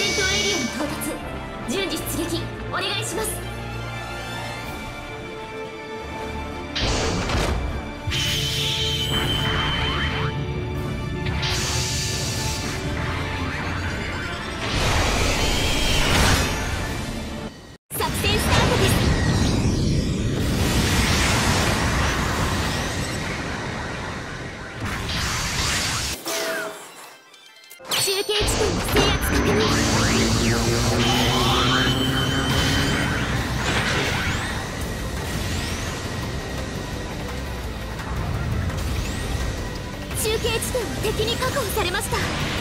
エリアに到達。順次出撃。お願いしま作戦スタートす。中継地点です中継地点は敵に確保されました。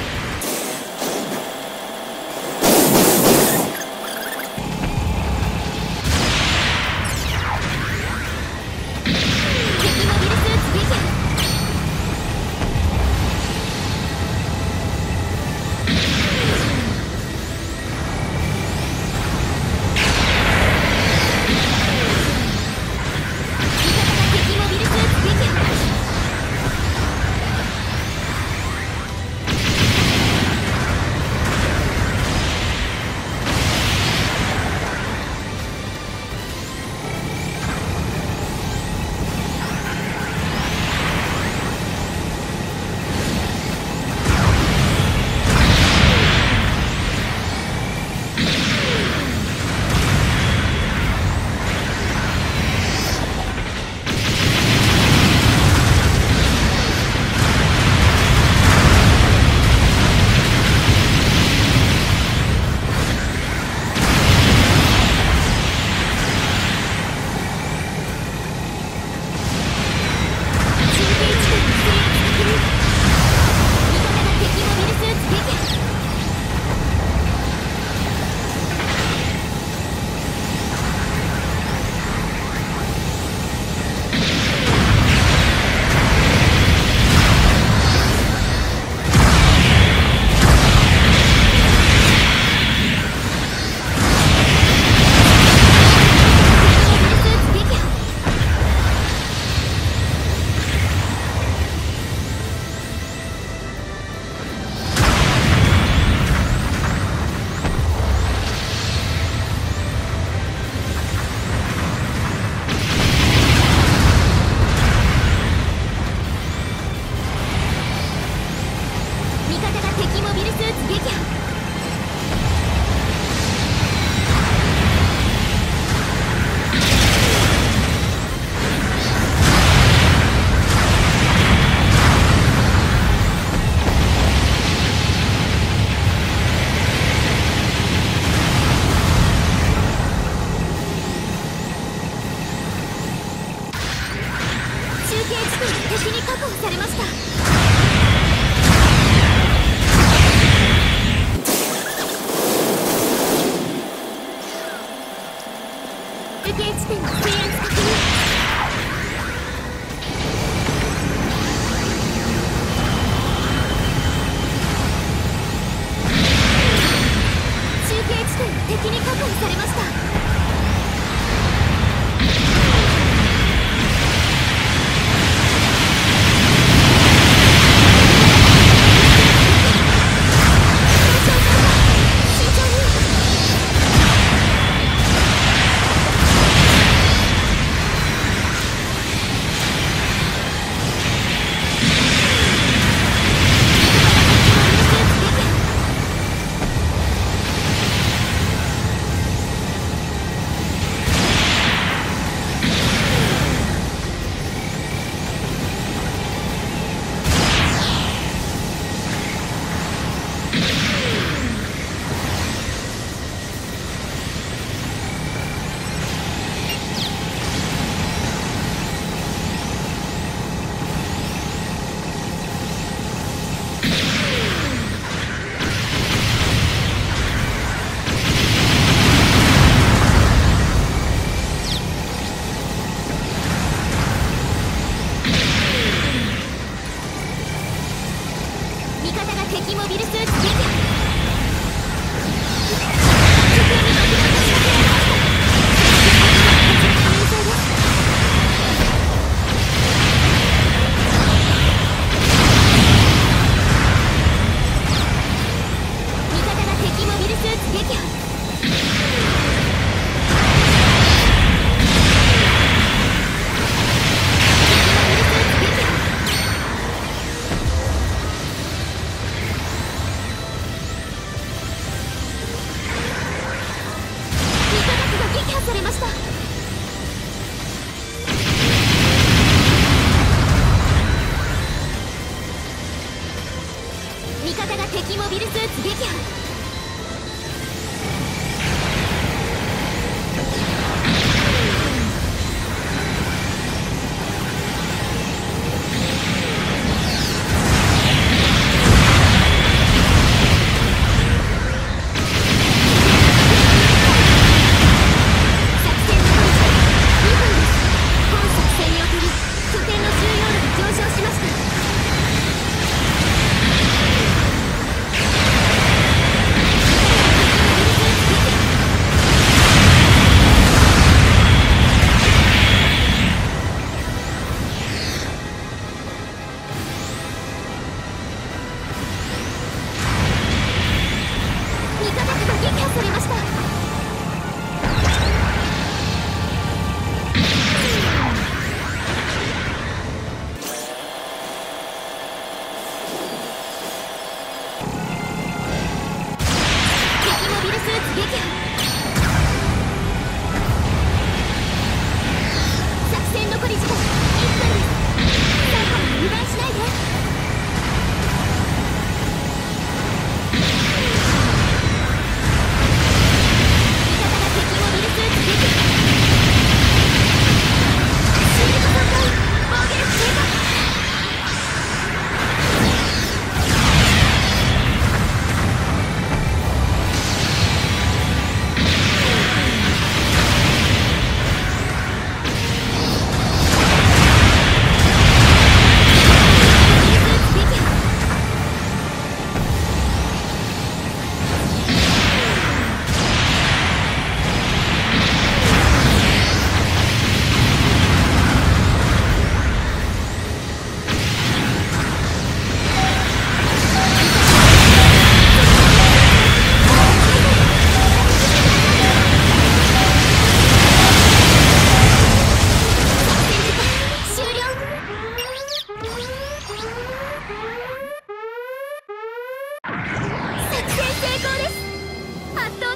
Against things, we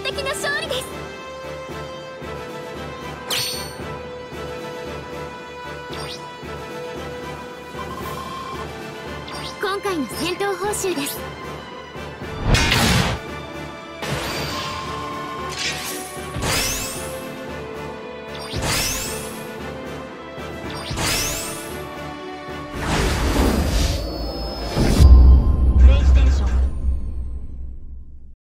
今回の戦闘報酬です。